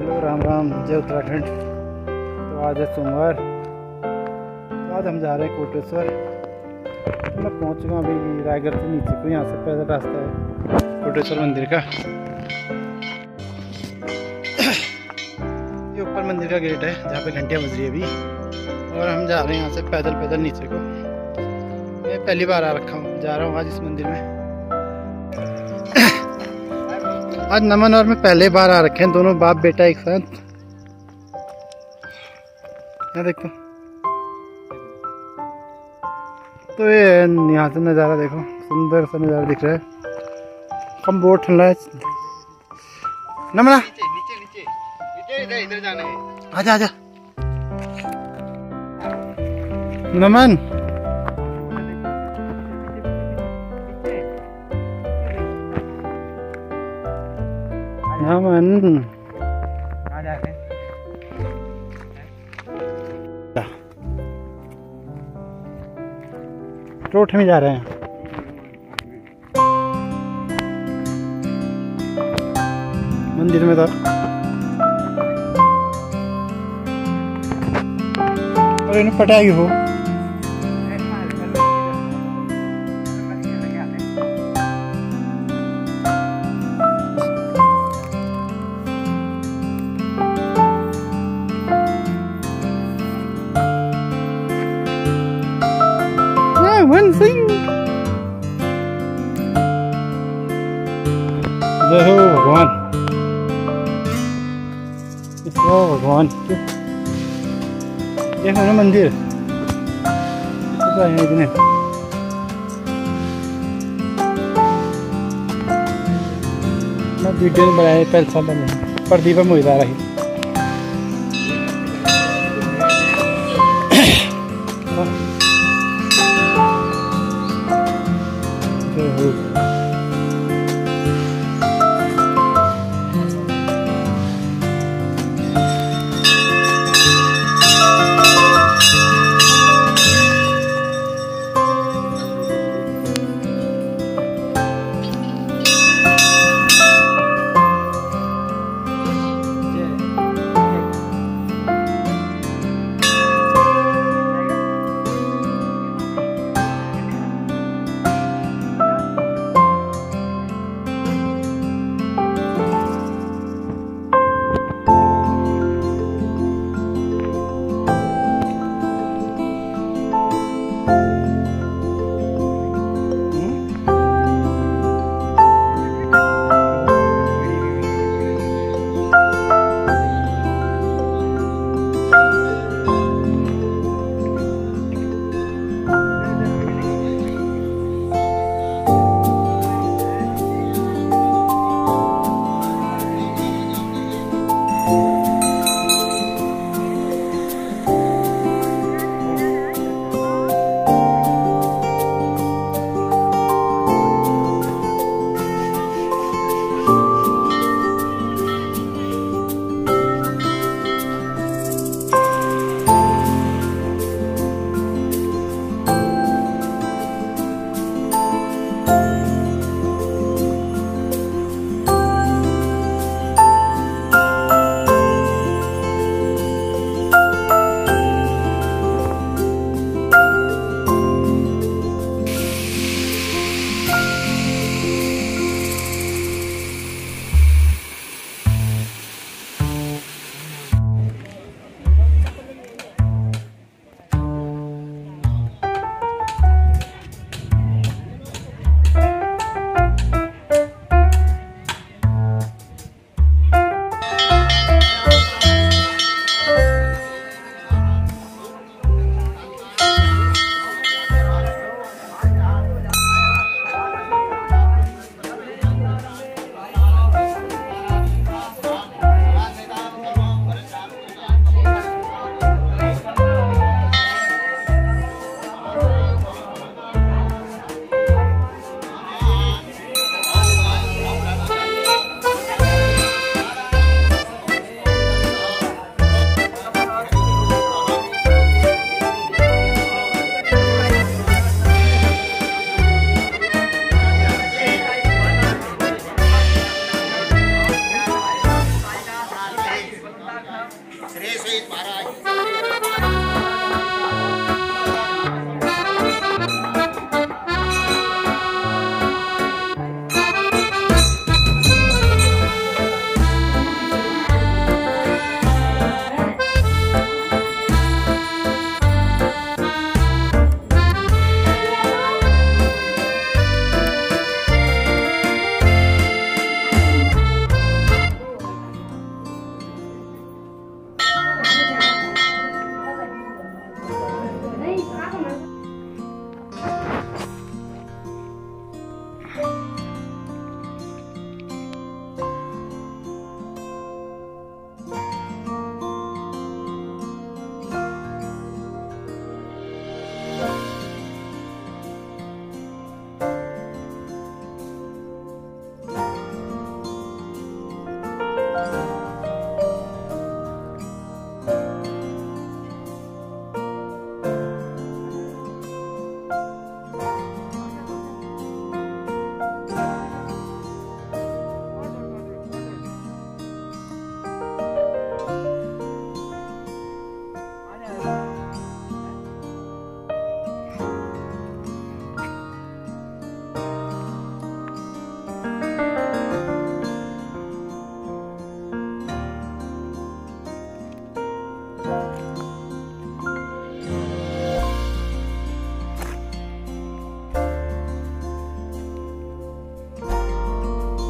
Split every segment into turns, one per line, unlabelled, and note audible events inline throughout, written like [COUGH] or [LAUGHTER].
Hello, Ram Ram, जय उत्तराखंड। तो आज है सोमवार। तो आज हम जा रहे हैं कोटेश्वर। तो मैं पहुँच चुका हूँ अभी रायगढ़ से नीचे को यहाँ से पैदल रास्ता है कोटेश्वर मंदिर का। ये ऊपर मंदिर का गेट है, जहाँ पे घंटियाँ बज रही है अभी। और हम जा रहे हैं यहाँ से पैदल पैदल नीचे को। मैं पहली बार आ रखा हूँ, जा रहा हूँ आज इस मंदिर में। आज नमन और मैं पहले बार आ रखे हैं, दोनों बाप बेटा एक साथ। यहाँ देखो। तो ये यहाँ से नज़ारा देखो, सुंदर सा नज़ारा दिख रहा है। कम बहुत ठंडा है। नमना। आजा आजा। नमन। नमन
रहे
में जा रहे हैं। मंदिर में तो। और इन्हें पटाई हो। सिंह जय हो भगवान भगवान ये है ना मंदिर? है इतने। मैं वीडियो नहीं बनाया, पहले साल में प्रदीपा मोहित रही। जय [COUGHS] हो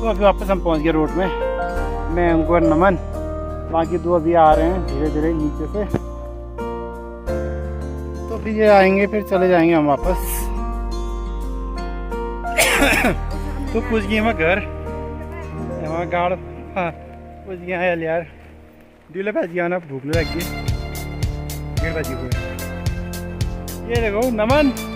तो अभी वापस हम पहुँच गए रोड में। मैं उनको नमन। बाकी दो अभी आ रहे हैं धीरे धीरे नीचे से। तो फिर ये आएँगे, फिर चले जाएँगे हम वापस। [COUGHS] तो पूछ गई मैं घर। वहाँ गाड़ हाँ पूछ गया है यार। दिले भाजी आना भूख लगी डेढ़ बजे को ये देखो, नमन।